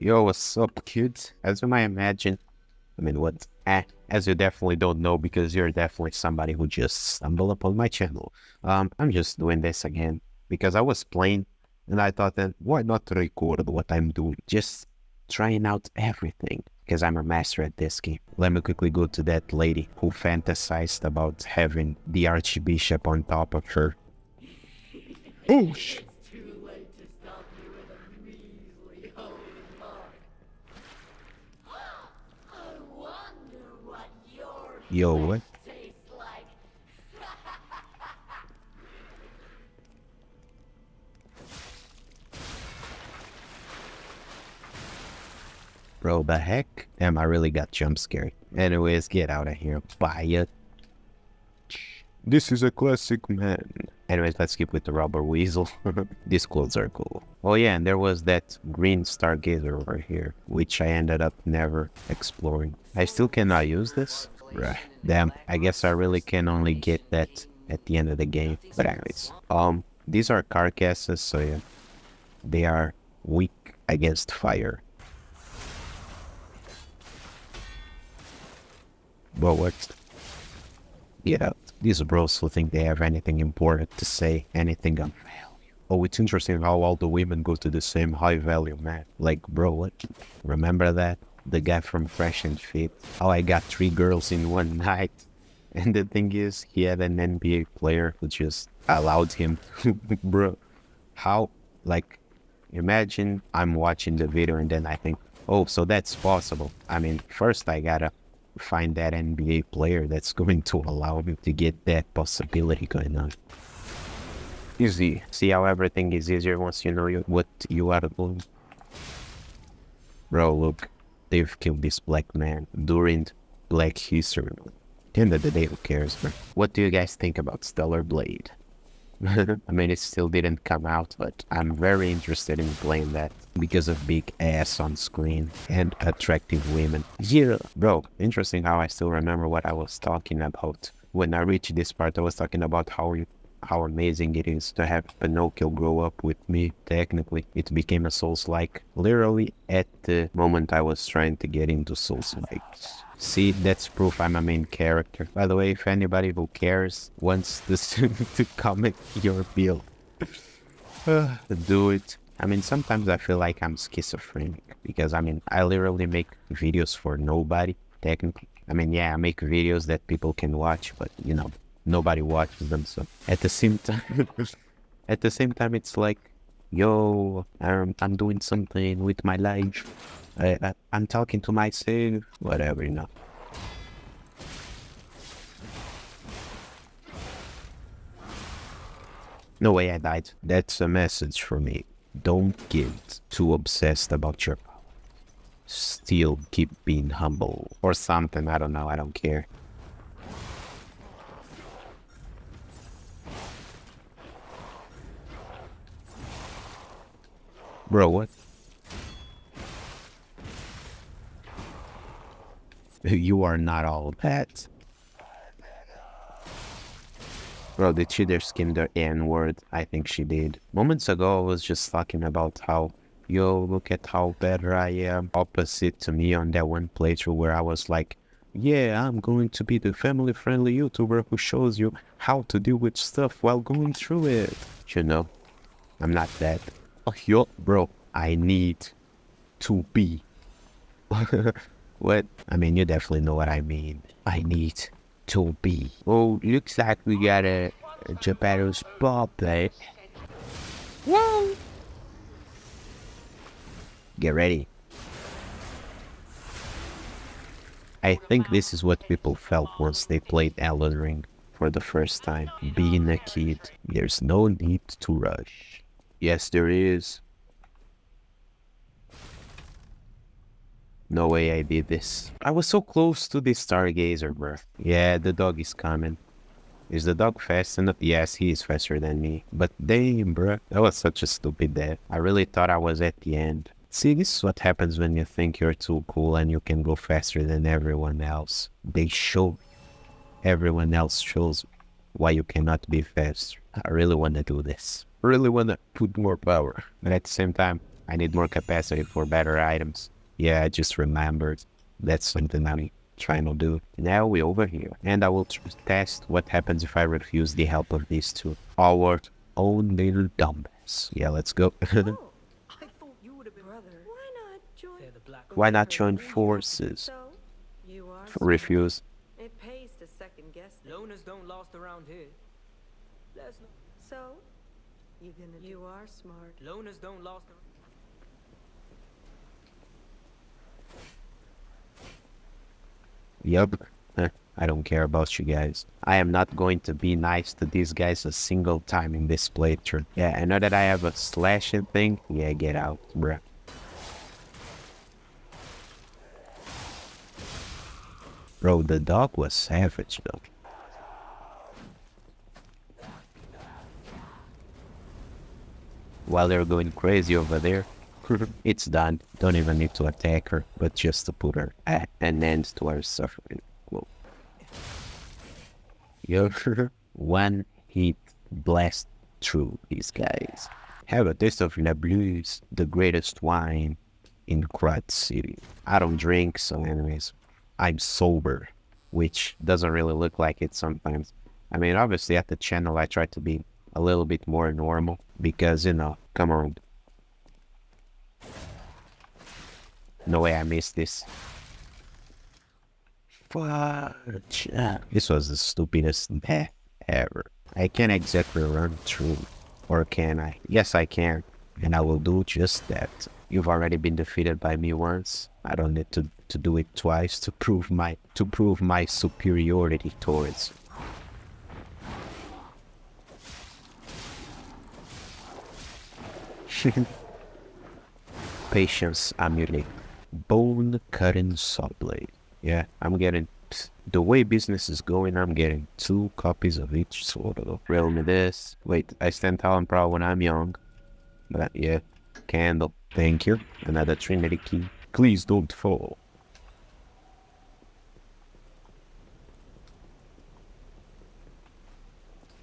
Yo, what's up, kids? As you might imagine, I mean, what? Eh, as you definitely don't know because you're definitely somebody who just stumbled upon my channel. Um, I'm just doing this again because I was playing and I thought that why not record what I'm doing? Just trying out everything because I'm a master at this game. Let me quickly go to that lady who fantasized about having the Archbishop on top of her. Oh, sh- Yo, what? Bro, the heck? Damn, I really got jump scared. Anyways, get out of here. Bye. ya. This is a classic man. Anyways, let's keep with the rubber weasel. These clothes are cool. Oh yeah, and there was that green stargazer over here, which I ended up never exploring. I still cannot use this? Right. Damn, I guess I really can only get that at the end of the game. But anyways, um, these are carcasses, so yeah, they are weak against fire. But what? Yeah. These bros who think they have anything important to say, anything of value. Oh, it's interesting how all the women go to the same high value man. Like, bro, what? Remember that? The guy from Fresh and Fit. How I got three girls in one night. And the thing is, he had an NBA player who just allowed him. bro, how? Like, imagine I'm watching the video and then I think, oh, so that's possible. I mean, first I gotta find that NBA player that's going to allow me to get that possibility going on. Easy. See how everything is easier once you know what you are doing. Bro, look, they've killed this black man during Black History Month. End of the day, who cares, bro? What do you guys think about Stellar Blade? I mean, it still didn't come out, but I'm very interested in playing that because of big ass on screen and attractive women. Yeah, bro, interesting how I still remember what I was talking about. When I reached this part, I was talking about how how amazing it is to have Pinocchio grow up with me. Technically, it became a Souls-like literally at the moment I was trying to get into Souls-likes. See, that's proof I'm a main character. By the way, if anybody who cares wants this to comment your build, do it. I mean, sometimes I feel like I'm schizophrenic because I mean, I literally make videos for nobody, technically. I mean, yeah, I make videos that people can watch, but you know, nobody watches them. So at the same time, at the same time, it's like, yo, I'm, I'm doing something with my life. I, I, I'm talking to myself, whatever, you know. No way I died. That's a message for me. Don't get too obsessed about your power. Still keep being humble. Or something, I don't know, I don't care. Bro, what? You are not all that. Bro, did she there skim the N word? I think she did. Moments ago, I was just talking about how, yo, look at how better I am. Opposite to me on that one playthrough where I was like, yeah, I'm going to be the family friendly YouTuber who shows you how to deal with stuff while going through it. You know, I'm not that. Oh, yo, bro, I need to be. what? I mean, you definitely know what I mean. I need to be. Oh, looks like we got a, a Geppetto's puppet. Whoa! Get ready. I think this is what people felt once they played Elden Ring for the first time. Being a kid, there's no need to rush. Yes, there is. No way I did this. I was so close to the Stargazer, bro. Yeah, the dog is coming. Is the dog fast enough? Yes, he is faster than me. But damn, bro, that was such a stupid death. I really thought I was at the end. See, this is what happens when you think you're too cool and you can go faster than everyone else. They show you. everyone else shows why you cannot be faster. I really want to do this. I really want to put more power. But at the same time, I need more capacity for better items. Yeah, I just remembered. That's something I'm trying to do. Now we're over here, and I will test what happens if I refuse the help of these two. Our own little dumbass. Yeah, let's go. Oh, I thought you would have been brother. Why not join? They're the black. Why not join forces? So, you are. F- refuse. It pays to second guess. Loners don't last around here. Let's. So, you gonna? You are smart. Loners don't last around. Yup. I don't care about you guys. I am not going to be nice to these guys a single time in this playthrough. Yeah, I know that I have a slashing thing. Yeah, get out, bruh. Bro, the dog was savage though. While they're going crazy over there, it's done. Don't even need to attack her, but just to put her at an end to her suffering. Whoa. Yo, one hit blast through these guys. Have a taste of Le Blues, the greatest wine in Krat City. I don't drink, so anyways, I'm sober, which doesn't really look like it sometimes. I mean, obviously at the channel I try to be a little bit more normal because, you know, come on. No way I missed this. Fudge. This was the stupidest death ever. I can't exactly run through. Or can I? Yes, I can. And I will do just that. You've already been defeated by me once. I don't need to, to do it twice to prove my to prove my superiority towards Patience amulet. Bone cutting saw blade. Yeah, I'm getting the way business is going, I'm getting two copies of each sort of. Riddle me this. Wait, I stand tall and proud when I'm young. But yeah, candle. Thank you. Another Trinity key. Please don't fall.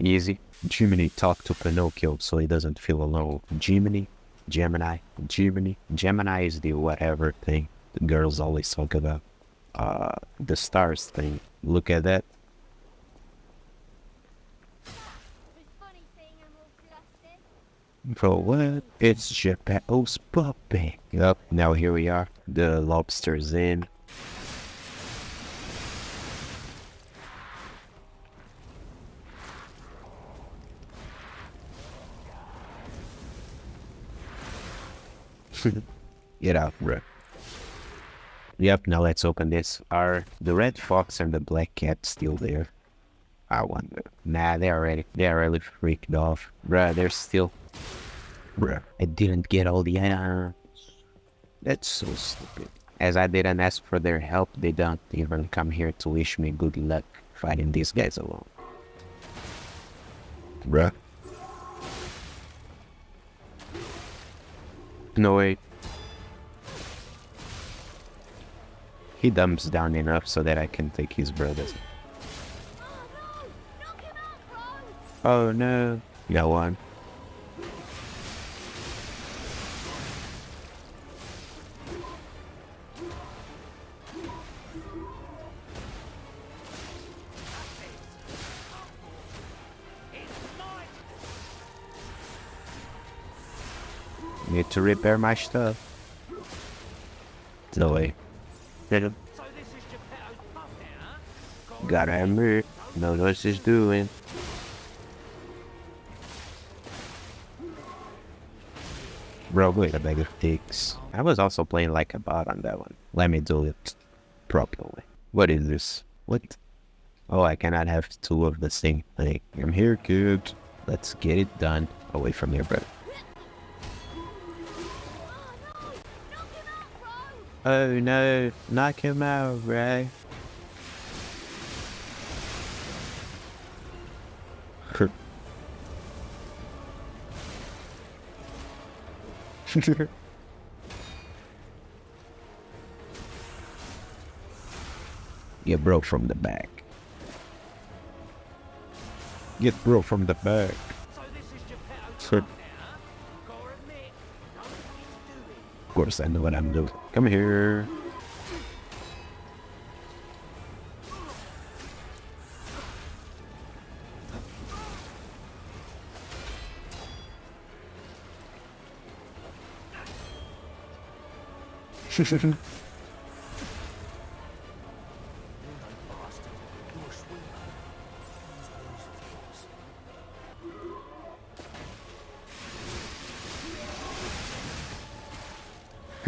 Easy. Jiminy talk to Pinocchio so he doesn't feel alone. Jiminy, Gemini, Jiminy. Gemini is the whatever thing the girls always talk about. Uh, the stars thing. Look at that. For what? It's Geppetto's puppy. Yup, now here we are. The lobster's in. Get out, bro. Yep, now let's open this. Are the red fox and the black cat still there? I wonder. Nah, they're already they're already freaked off. Bruh, they're still Bruh. I didn't get all the items. That's so stupid. As I didn't ask for their help, they don't even come here to wish me good luck fighting these guys alone. Bruh. No way. He dumps down enough so that I can take his brothers. Oh no! Knock him out, bro! Oh no. Got one. Need to repair my stuff. No way. Hit. So is? Gotta admit, know what she's doing. Bro, wait a bag of dicks. I was also playing like a bot on that one. Let me do it properly. What is this? What? Oh, I cannot have two of the same thing. I'm here, kid. Let's get it done. Away from here, bro. Oh no! Knock no, knock him him out, bro! out, bro. Get bro from the back. Get broke from the back. So this is Geppetto's Sure. puppet, huh? Gotta admit, don't course I know what I'm doing. Come here.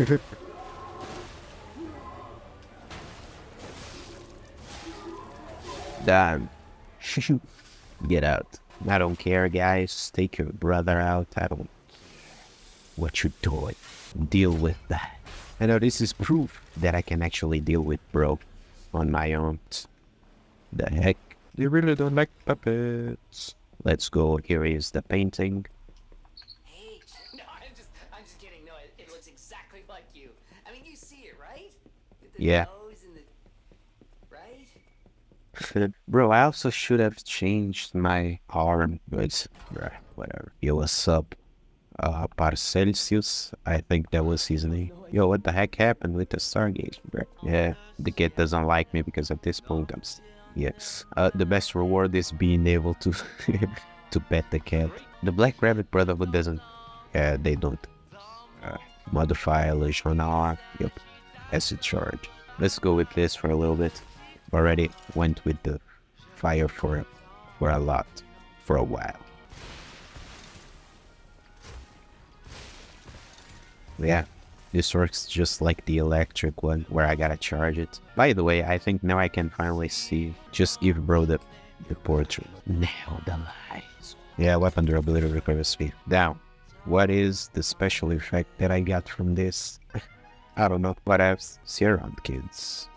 Damn. Get out. I don't care, guys. Take your brother out. I don't what you're doing. Deal with that. I know this is proof that I can actually deal with bro on my own. The heck? They really don't like puppets. Let's go. Here is the painting. Hey, no, I'm just, I'm just kidding. No, it, it looks exactly like you. I mean, you see it, right? The Yeah. nose and the, right? Bro, I also should have changed my arm, but whatever. Yo, what's up? Uh, Paracelsus, I think that was his name. Yo, what the heck happened with the Stargate, bro? Yeah, the kid doesn't like me because at this point I'm. Yes. Uh, the best reward is being able to to pet the cat. The Black Rabbit Brotherhood doesn't. Yeah, they don't. Uh, modify Legionnaire. Yep. Acid charge. Let's go with this for a little bit already went with the fire for for a lot for a while. Yeah, this works just like the electric one where I gotta charge it. By the way, I think now I can finally see. Just give bro the the portrait. Now the lies. Yeah, weapon durability recovery speed. Down. What is the special effect that I got from this? I don't know. What else? Around, kids.